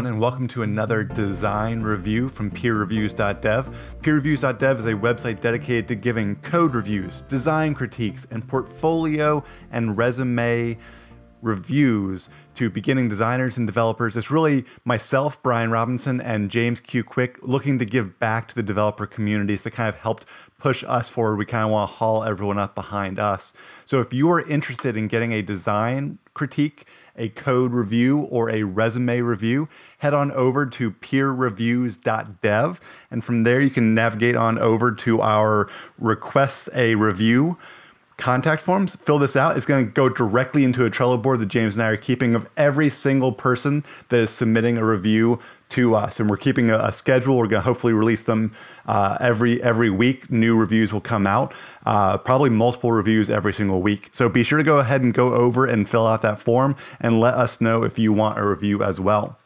everyone, and welcome to another design review from peerreviews.dev. Peerreviews.dev is a website dedicated to giving code reviews, design critiques, and portfolio and resume reviews to beginning designers and developers. It's really myself, Bryan Robinson, and James Q. Quick looking to give back to the developer communities that kind of helped push us forward. We kind of want to haul everyone up behind us. So if you are interested in getting a design critique, a code review, or a resume review, head on over to peerreviews.dev. And from there, you can navigate on over to our request a review contact forms. Fill this out. It's going to go directly into a Trello board that James and I are keeping of every single person that is submitting a review to us. And we're keeping a, a schedule. We're going to hopefully release them uh, every every week. New reviews will come out, uh, probably multiple reviews every single week. So be sure to go ahead and go over and fill out that form and let us know if you want a review as well.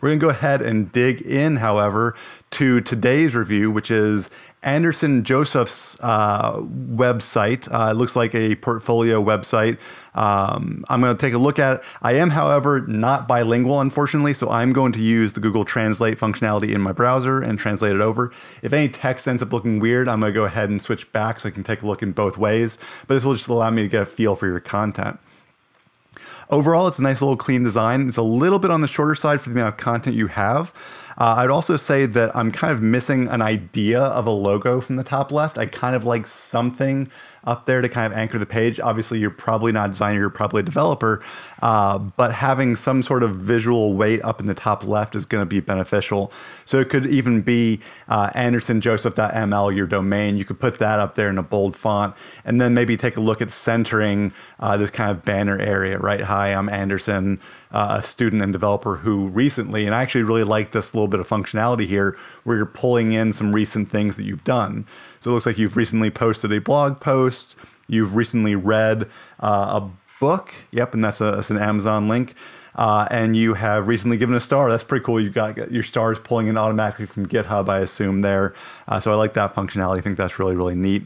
We're going to go ahead and dig in, however, to today's review, which is Anderson Joseph's uh, website. Uh, it looks like a portfolio website. Um, I'm going to take a look at it. I am, however, not bilingual, unfortunately, so I'm going to use the Google Translate functionality in my browser and translate it over. If any text ends up looking weird, I'm going to go ahead and switch back so I can take a look in both ways. But this will just allow me to get a feel for your content. Overall, it's a nice little clean design. It's a little bit on the shorter side for the amount of content you have. Uh, I'd also say that I'm kind of missing an idea of a logo from the top left. I kind of like something up there to kind of anchor the page. Obviously, you're probably not a designer, you're probably a developer, uh, but having some sort of visual weight up in the top left is going to be beneficial. So it could even be uh, andersonjoseph.ml, your domain. You could put that up there in a bold font, and then maybe take a look at centering uh, this kind of banner area, right? Hi, I'm Anderson, uh, a student and developer who recently, and I actually really like this little bit of functionality here, where you're pulling in some recent things that you've done. So it looks like you've recently posted a blog post. You've recently read uh, a book. Yep, and that's, a, that's an Amazon link. Uh, and you have recently given a star. That's pretty cool. You've got your stars pulling in automatically from GitHub, I assume there. Uh, so I like that functionality. I think that's really really neat.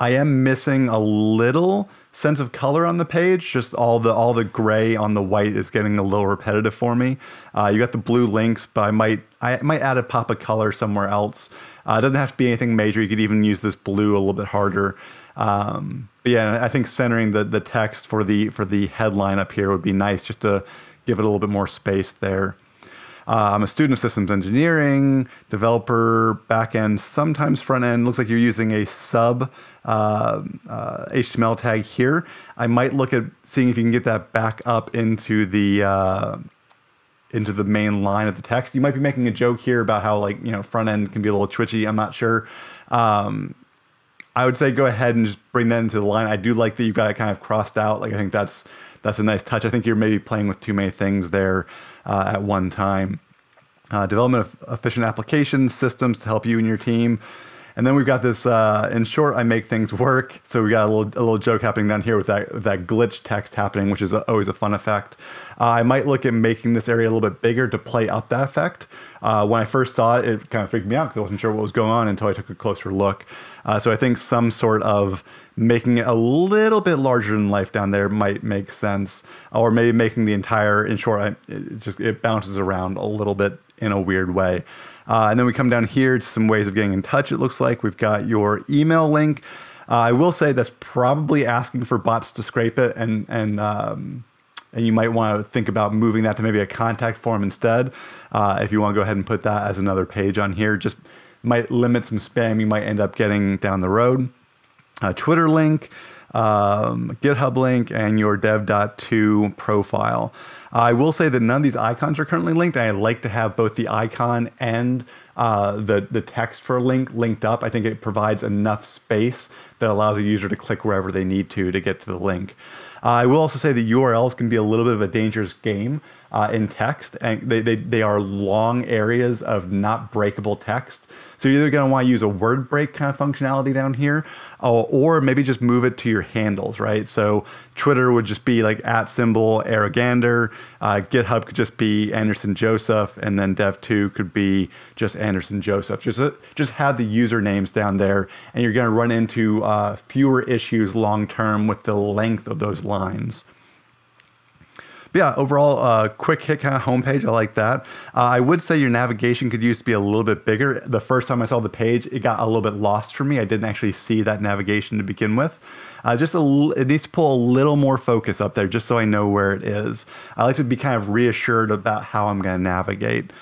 I am missing a little sense of color on the page. Just all the all the gray on the white is getting a little repetitive for me. Uh, you got the blue links, but I might I might add a pop of color somewhere else. Uh, it doesn't have to be anything major. You could even use this blue a little bit harder. Um, yeah, I think centering the, the text for the for the headline up here would be nice just to give it a little bit more space there. Uh, I'm a student of systems engineering, developer, backend, sometimes front end. Looks like you're using a sub uh, uh, HTML tag here. I might look at seeing if you can get that back up into the uh, into the main line of the text. You might be making a joke here about how like you know front end can be a little twitchy. I'm not sure. Um, I would say go ahead and just bring that into the line. I do like that you've got it kind of crossed out. Like I think that's that's a nice touch. I think you're maybe playing with too many things there uh, at one time. Uh, development of efficient applications, systems to help you and your team. And then we've got this, uh, in short, I make things work. So we got a little, a little joke happening down here with that, that glitch text happening, which is a, always a fun effect. Uh, I might look at making this area a little bit bigger to play up that effect. Uh, when I first saw it, it kind of freaked me out because I wasn't sure what was going on until I took a closer look. Uh, so I think some sort of making it a little bit larger than life down there might make sense, or maybe making the entire, in short, it just it bounces around a little bit in a weird way. Uh, and then we come down here to some ways of getting in touch. It looks like we've got your email link. Uh, I will say that's probably asking for bots to scrape it, and and um, and you might want to think about moving that to maybe a contact form instead. Uh, if you want to go ahead and put that as another page on here, just might limit some spam you might end up getting down the road. A Twitter link um, GitHub link, and your dev.to profile. I will say that none of these icons are currently linked. I like to have both the icon and uh, the, the text for a link linked up. I think it provides enough space that allows a user to click wherever they need to to get to the link. Uh, I will also say that URLs can be a little bit of a dangerous game uh, in text, and they, they, they are long areas of not breakable text. So you're either going to want to use a word break kind of functionality down here, or maybe just move it to your handles, right? So Twitter would just be like at symbol Arrogander, uh, GitHub could just be Anderson Joseph, and then dev.to could be just Anderson Joseph. Just, uh, just have the usernames down there, and you're going to run into uh, fewer issues long term with the length of those lines. But yeah, overall, uh, quick hit kind of homepage. I like that. Uh, I would say your navigation could use to be a little bit bigger. The first time I saw the page, it got a little bit lost for me. I didn't actually see that navigation to begin with. Uh, just a, it needs to pull a little more focus up there just so I know where it is. I like to be kind of reassured about how I'm going to navigate.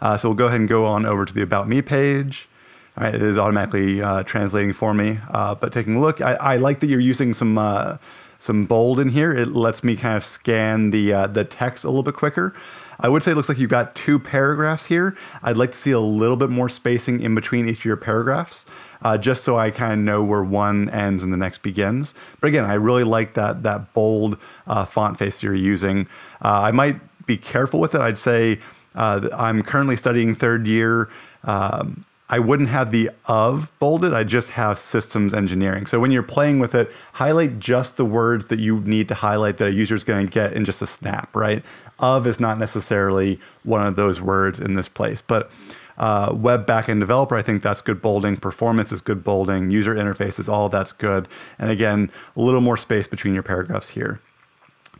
Uh, so we'll go ahead and go on over to the About Me page. Right, it is automatically uh, translating for me. Uh, but taking a look, I, I, like that you're using some uh, some bold in here. It lets me kind of scan the uh, the text a little bit quicker. I would say it looks like you've got two paragraphs here. I'd like to see a little bit more spacing in between each of your paragraphs, uh, just so I kind of know where one ends and the next begins. But again, I really like that that bold uh, font face you're using. I might be careful with it. I'd say I'm currently studying third year. Um, I wouldn't have the of bolded, I just have systems engineering. So when you're playing with it, highlight just the words that you need to highlight that a user is going to get in just a snap, right? Of is not necessarily one of those words in this place, but uh, web backend developer, I think that's good bolding. Performance is good bolding. User interfaces, all that's good. And again, a little more space between your paragraphs here.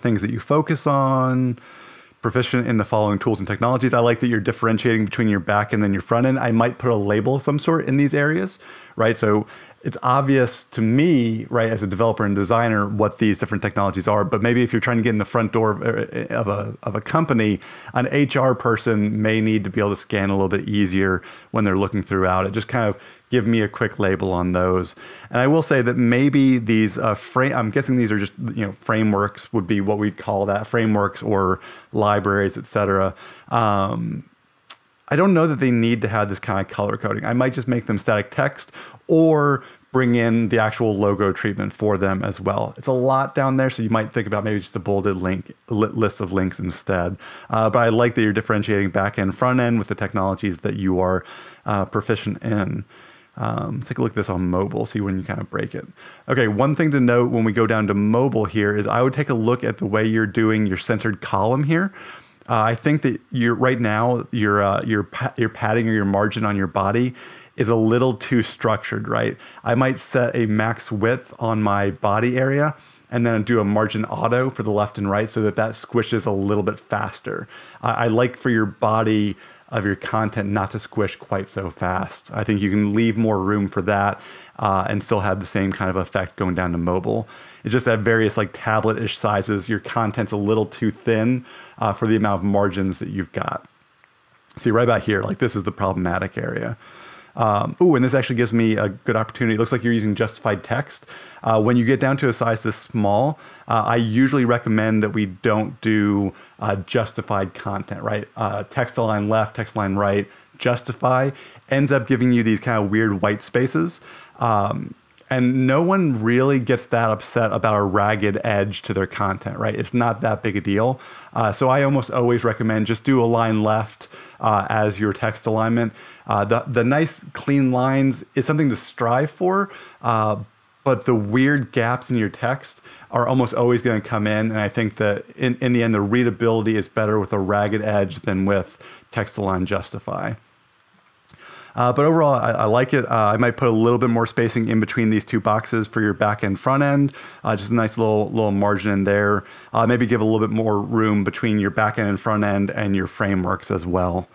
Things that you focus on proficient in the following tools and technologies. I like that you're differentiating between your back end and your front end. I might put a label of some sort in these areas, right? So it's obvious to me, right, as a developer and designer, what these different technologies are. But maybe if you're trying to get in the front door of, of a, of a company, an HR person may need to be able to scan a little bit easier when they're looking throughout it. Just kind of give me a quick label on those. And I will say that maybe these uh, frame, I'm guessing these are just, you know, frameworks would be what we'd call that frameworks or libraries, etc. Um, I don't know that they need to have this kind of color coding. I might just make them static text or bring in the actual logo treatment for them as well. It's a lot down there, so you might think about maybe just a bolded link list of links instead. Uh, but I like that you're differentiating back end, front end with the technologies that you are uh, proficient in. Um, let's take a look at this on mobile, see when you kind of break it. Okay, one thing to note when we go down to mobile here is I would take a look at the way you're doing your centered column here. Uh, I think that you're right now your uh, your your padding or your margin on your body is a little too structured, right? I might set a max width on my body area and then do a margin auto for the left and right so that that squishes a little bit faster. I, I like for your body of your content not to squish quite so fast. I think you can leave more room for that uh, and still have the same kind of effect going down to mobile. It's just that various like tablet-ish sizes, your content's a little too thin uh, for the amount of margins that you've got. See right about here, like this is the problematic area. Um, oh, and this actually gives me a good opportunity. It looks like you're using justified text. Uh, when you get down to a size this small, uh, I usually recommend that we don't do uh, justified content, right? Uh, text align left, text align right, justify ends up giving you these kind of weird white spaces. Um, and no one really gets that upset about a ragged edge to their content, right? It's not that big a deal. Uh, so I almost always recommend just do align left uh, as your text alignment. Uh, the, the nice clean lines is something to strive for, uh, but the weird gaps in your text are almost always going to come in. And I think that in, in the end, the readability is better with a ragged edge than with text align justify. Uh, but overall, I, I like it. Uh, I might put a little bit more spacing in between these two boxes for your back end front end. Uh, just a nice little little margin in there. Uh, maybe give a little bit more room between your back end and front end and your frameworks as well.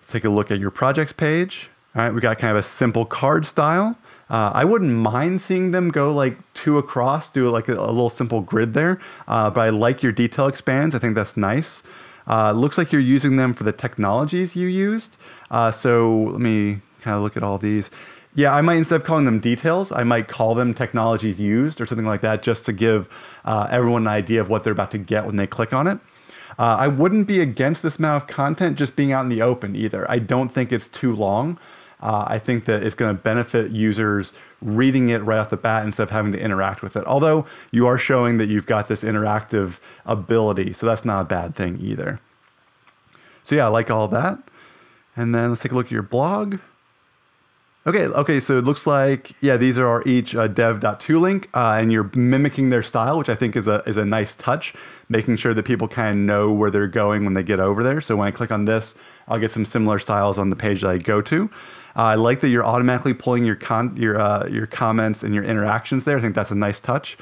Let's take a look at your projects page. All right, we got kind of a simple card style. Uh, I wouldn't mind seeing them go like two across, do like a, a little simple grid there. Uh, but I like your detail expands. I think that's nice. Uh, looks like you're using them for the technologies you used. Uh, so let me kind of look at all these. Yeah, I might instead of calling them details, I might call them technologies used or something like that, just to give uh, everyone an idea of what they're about to get when they click on it. Uh, I wouldn't be against this amount of content just being out in the open either. I don't think it's too long. Uh, I think that it's going to benefit users reading it right off the bat instead of having to interact with it. Although you are showing that you've got this interactive ability, so that's not a bad thing either. So yeah, I like all that. And then let's take a look at your blog. Okay, okay, so it looks like, yeah, these are each uh, dev.to link, uh, and you're mimicking their style, which I think is a, is a nice touch, making sure that people kind of know where they're going when they get over there. So when I click on this, I'll get some similar styles on the page that I go to. Uh, I like that you're automatically pulling your con- your uh, your comments and your interactions there. I think that's a nice touch.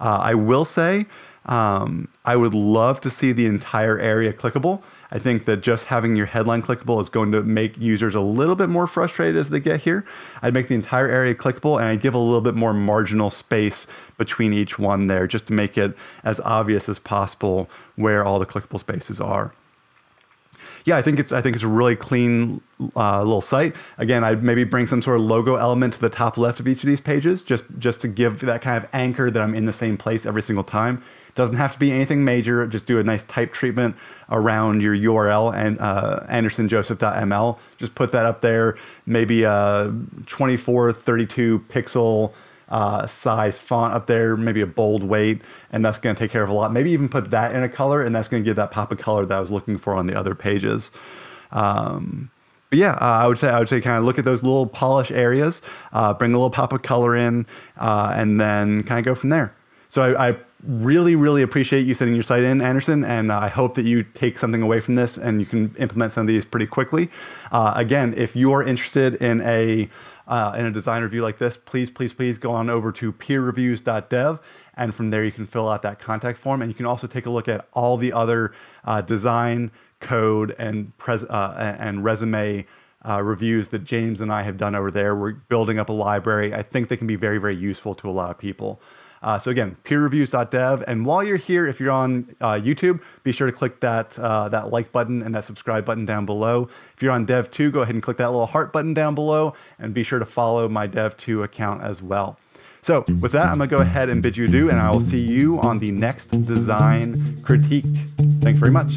Uh, I will say Um, I would love to see the entire area clickable. I think that just having your headline clickable is going to make users a little bit more frustrated as they get here. I'd make the entire area clickable and I'd give a little bit more marginal space between each one there just to make it as obvious as possible where all the clickable spaces are yeah, I think it's I think it's a really clean uh, little site. Again, I'd maybe bring some sort of logo element to the top left of each of these pages, just just to give that kind of anchor that I'm in the same place every single time. Doesn't have to be anything major. Just do a nice type treatment around your URL and uh, andersonjoseph.ml. Just put that up there. Maybe a 24, 32 pixel uh, size font up there, maybe a bold weight, and that's going to take care of a lot. Maybe even put that in a color, and that's going to give that pop of color that I was looking for on the other pages. Um, but yeah, uh, I would say I would say kind of look at those little polish areas, uh, bring a little pop of color in, uh, and then kind of go from there. So I, I, really, really appreciate you sending your site in, Anderson, and I hope that you take something away from this and you can implement some of these pretty quickly. Uh, again, if you're interested in a uh, in a design review like this, please, please, please go on over to peerreviews.dev. And from there, you can fill out that contact form. And you can also take a look at all the other uh, design, code, and, pres- uh, and resume uh, reviews that James and I have done over there. We're building up a library. I think they can be very, very useful to a lot of people. Uh, so again, peerreviews.dev. And while you're here, if you're on uh, YouTube, be sure to click that uh, that like button and that subscribe button down below. If you're on dev.to, go ahead and click that little heart button down below, and be sure to follow my dev.to account as well. So with that, I'm gonna go ahead and bid you adieu, and I will see you on the next design critique. Thanks very much.